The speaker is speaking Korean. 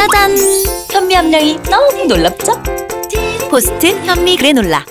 짜잔! 현미 함량이 너무 놀랍죠? 포스트 현미 그래놀라.